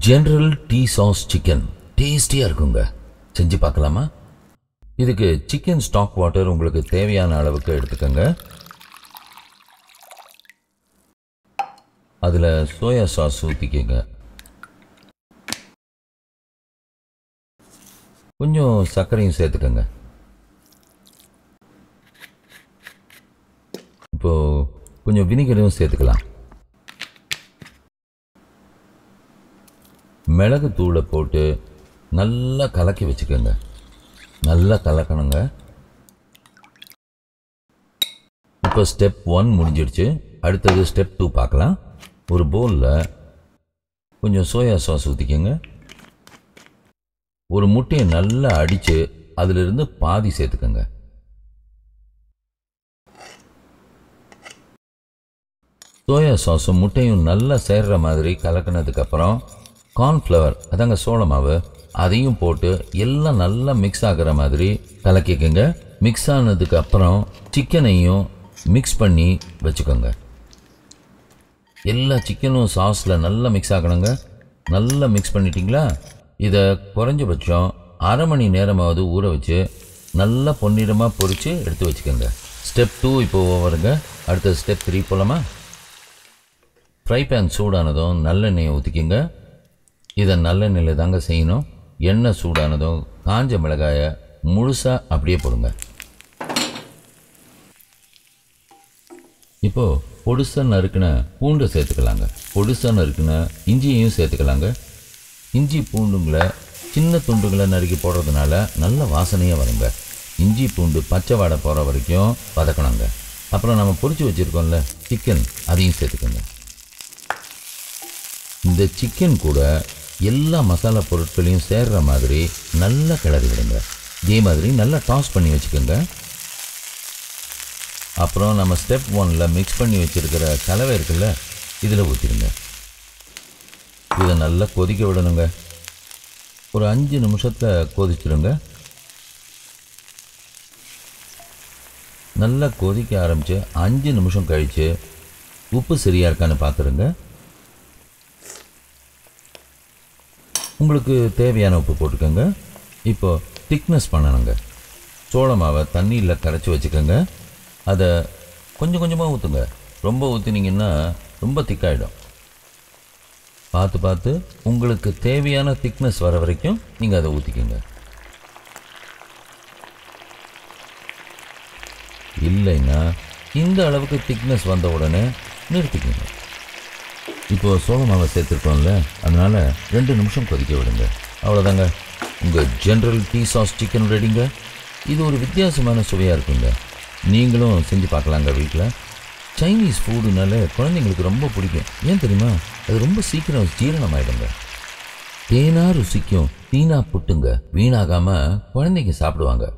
General Tso's chicken டேஸ்டியாக இருக்குங்க. செஞ்சு பார்க்கலாமா? இதுக்கு சிக்கன் ஸ்டாக் வாட்டர் உங்களுக்கு தேவையான அளவுக்கு எடுத்துக்கோங்க. அதில் சோயா சாஸ் ஊற்றிக்கங்க கொஞ்சம் சர்க்கரையும் சேர்த்துக்கோங்க. இப்போது கொஞ்சம் வினிகரும் சேர்த்துக்கலாம். மிளகு தூளை போட்டு நல்லா கலக்கி வச்சுக்கோங்க. நல்லா கலக்கணுங்க. இப்போ ஸ்டெப் ஒன் முடிஞ்சிடுச்சு. அடுத்தது ஸ்டெப் டூ பார்க்கலாம். ஒரு பவுலில் கொஞ்சம் சோயா சாஸ் ஊற்றிக்கோங்க ஒரு முட்டையை நல்லா அடித்து அதிலிருந்து பாதி சேர்த்துக்கோங்க. சோயா சாஸும் முட்டையும் நல்லா சேர்ற மாதிரி கலக்கினதுக்கப்புறம் கார்ன்ஃப்ளவர் அதாங்க சோள மாவு அதையும் போட்டு எல்லாம் நல்லா மிக்ஸ் ஆகிற மாதிரி கலக்கிக்கோங்க. மிக்ஸ் ஆனதுக்கு அப்புறம் சிக்கனையும் மிக்ஸ் பண்ணி வச்சுக்கோங்க. எல்லா சிக்கனும் சாஸில் நல்லா மிக்ஸ் ஆகணுங்க. நல்லா மிக்ஸ் பண்ணிட்டீங்களா? இதை குறைஞ்சபட்சம் அரை மணி நேரமாவது ஊற வச்சு நல்லா பொன்னிறமாக பொறித்து எடுத்து வச்சுக்கோங்க. ஸ்டெப் டூ இப்போ வருங்க அடுத்த ஸ்டெப் த்ரீ போகலாமா ஃப்ரை பேன் சூடானதும் நல்லெண்ணெயை ஊற்றிக்கிங்க இதை நல்ல நிலை தாங்க செய்யணும். எண்ணெய் சூடானதும் காஞ்ச மிளகாயை முழுசாக அப்படியே போடுங்க. இப்போ பொடுசாக நறுக்கின பூண்டை சேர்த்துக்கலாங்க. பொடுசாக நறுக்கின இஞ்சியையும் சேர்த்துக்கலாங்க. இஞ்சி பூண்டுங்களை சின்ன துண்டுகளை நறுக்கி போடுறதுனால நல்ல வாசனையாக வருங்க. இஞ்சி பூண்டு பச்சை வாடை போகிற வரைக்கும் வதக்கணுங்க. அப்புறம் நம்ம பொறிச்சு வச்சுருக்கோம்ல சிக்கன் அதையும் சேர்த்துக்கோங்க. இந்த சிக்கன் கூட எல்லா மசாலா பொருட்களையும் சேர்ற மாதிரி நல்லா கிளறி விடுங்க. இதே மாதிரி நல்லா டாஸ் பண்ணி வச்சுக்கோங்க. அப்புறம் நம்ம ஸ்டெப் ஒனில் மிக்ஸ் பண்ணி வச்சுருக்கிற கலவை இருக்குல்ல இதில் ஊற்றிடுங்க இதை நல்லா கொதிக்க விடணுங்க. ஒரு அஞ்சு நிமிஷத்தில் கொதிச்சிடுங்க. நல்லா கொதிக்க ஆரம்பித்து அஞ்சு நிமிஷம் கழித்து உப்பு சரியாக இருக்கான்னு பார்த்துருங்க உங்களுக்கு தேவையான உப்பு போட்டுக்கோங்க. இப்போ திக்னஸ் பண்ணணுங்க. சோள மாவை தண்ணியில் கரைச்சி வச்சுக்கோங்க. அதை கொஞ்சம் கொஞ்சமாக ஊற்றுங்க ரொம்ப ஊற்றினீங்கன்னா ரொம்ப திக்காயிடும் பார்த்து பார்த்து உங்களுக்கு தேவையான திக்னஸ் வர வரைக்கும் நீங்கள் அதை ஊற்றிக்கோங்க இல்லைன்னா இந்த அளவுக்கு திக்னஸ் வந்த உடனே நிறுத்திக்கோங்க. இப்போ சோள மாவை சேர்த்துருக்கோம்ல அதனால் ரெண்டு நிமிஷம் கொதிக்க விடுங்க. அவ்வளோதாங்க உங்கள் ஜென்ரல் டீ சாஸ் சிக்கன் ரெடிங்க இது ஒரு வித்தியாசமான சுவையாக இருக்குங்க. நீங்களும் செஞ்சு பார்க்கலாங்க வீட்டில் சைனீஸ் ஃபுட்டுனால குழந்தைங்களுக்கு ரொம்ப பிடிக்கும். ஏன் தெரியுமா? அது ரொம்ப சீக்கிரம் ஜீரணமாயிடுங்க. தேனா ருசிக்கும் தீனா புட்டுங்க வீணாகாமல் குழந்தைங்க சாப்பிடுவாங்க.